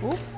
哦